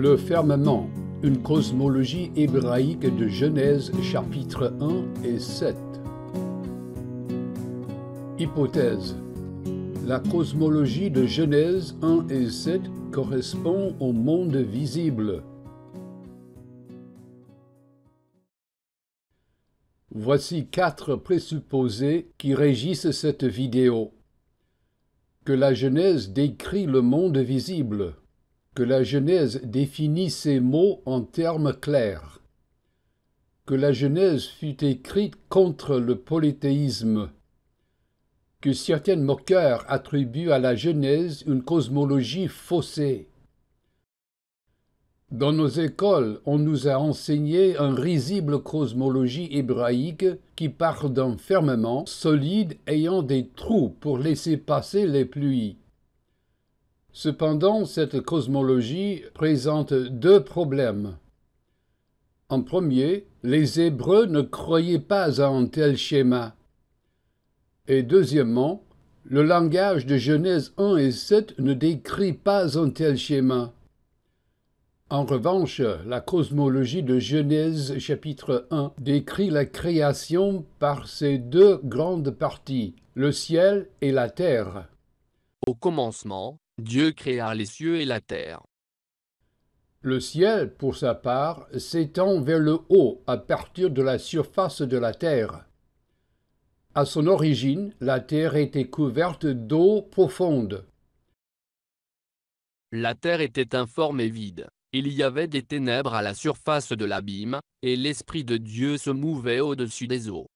Le fermement, une cosmologie hébraïque de Genèse chapitre 1 et 7. Hypothèse. La cosmologie de Genèse 1 et 7 correspond au monde visible. Voici quatre présupposés qui régissent cette vidéo. Que la Genèse décrit le monde visible que la Genèse définit ces mots en termes clairs, que la Genèse fut écrite contre le polythéisme, que certains moqueurs attribuent à la Genèse une cosmologie faussée. Dans nos écoles, on nous a enseigné une risible cosmologie hébraïque qui part d'un fermement solide ayant des trous pour laisser passer les pluies. Cependant, cette cosmologie présente deux problèmes. En premier, les Hébreux ne croyaient pas à un tel schéma. Et deuxièmement, le langage de Genèse 1 et 7 ne décrit pas un tel schéma. En revanche, la cosmologie de Genèse chapitre 1 décrit la création par ces deux grandes parties, le ciel et la terre. Au commencement, Dieu créa les cieux et la terre. Le ciel, pour sa part, s'étend vers le haut à partir de la surface de la terre. À son origine, la terre était couverte d'eau profonde. La terre était informe et vide. Il y avait des ténèbres à la surface de l'abîme, et l'Esprit de Dieu se mouvait au-dessus des eaux.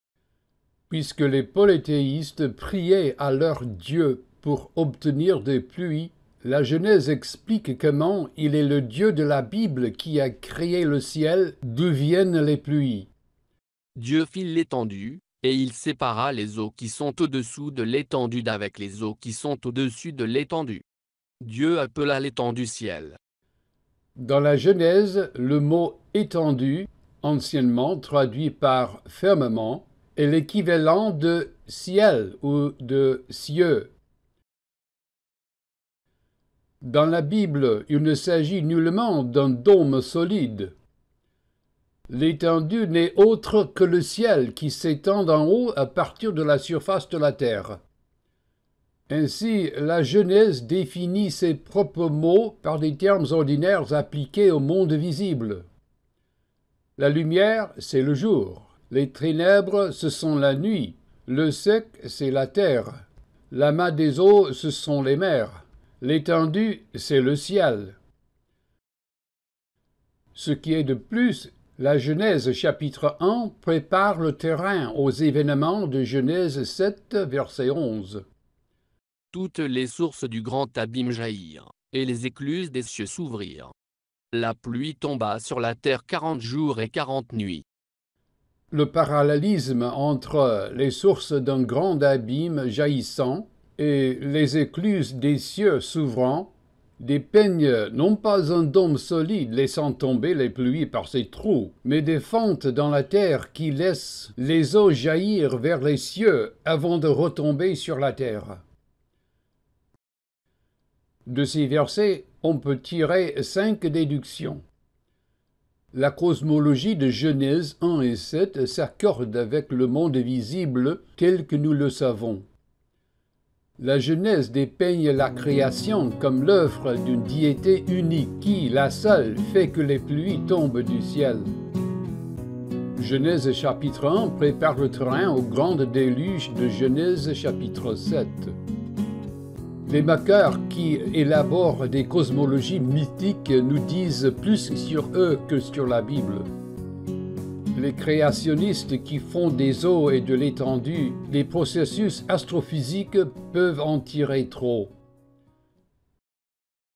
Puisque les polythéistes priaient à leur Dieu pour obtenir des pluies, la Genèse explique comment il est le Dieu de la Bible qui a créé le ciel, d'où viennent les pluies. Dieu fit l'étendue, et il sépara les eaux qui sont au-dessous de l'étendue d'avec les eaux qui sont au-dessus de l'étendue. Dieu appela l'étendue ciel. Dans la Genèse, le mot étendue, anciennement traduit par fermement, est l'équivalent de ciel ou de cieux dans la Bible, il ne s'agit nullement d'un dôme solide. L'étendue n'est autre que le ciel qui s'étend en haut à partir de la surface de la terre. Ainsi, la Genèse définit ses propres mots par des termes ordinaires appliqués au monde visible. La lumière, c'est le jour. Les ténèbres, ce sont la nuit. Le sec, c'est la terre. L'amas des eaux, ce sont les mers. L'étendue, c'est le ciel. Ce qui est de plus, la Genèse chapitre 1 prépare le terrain aux événements de Genèse 7 verset 11. Toutes les sources du grand abîme jaillirent, et les écluses des cieux s'ouvrirent. La pluie tomba sur la terre quarante jours et quarante nuits. Le parallélisme entre les sources d'un grand abîme jaillissant et les écluses des cieux s'ouvrant, dépeignent non pas un dôme solide laissant tomber les pluies par ses trous, mais des fentes dans la terre qui laissent les eaux jaillir vers les cieux avant de retomber sur la terre. De ces versets, on peut tirer cinq déductions. La cosmologie de Genèse 1 et 7 s'accorde avec le monde visible tel que nous le savons. La Genèse dépeigne la création comme l'œuvre d'une diété unique qui, la seule, fait que les pluies tombent du ciel. Genèse chapitre 1 prépare le terrain au grand déluge de Genèse chapitre 7. Les maqueurs qui élaborent des cosmologies mythiques nous disent plus sur eux que sur la Bible les créationnistes qui font des eaux et de l'étendue, les processus astrophysiques peuvent en tirer trop.